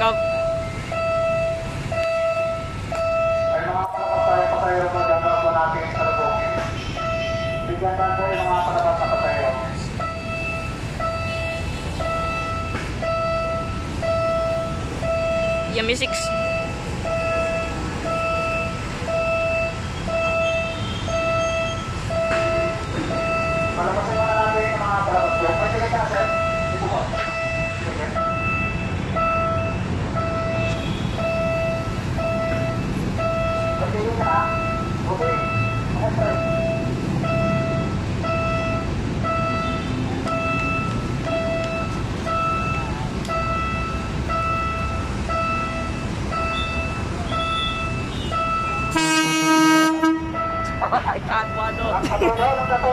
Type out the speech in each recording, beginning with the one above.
up. Ay mga palabas tayo patayo na ganda po natin sa lubungin. Bigyan na po yung mga palabas na patayo. Yummy 6.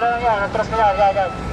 na lang yan. Atras mo yan. Yan, yan.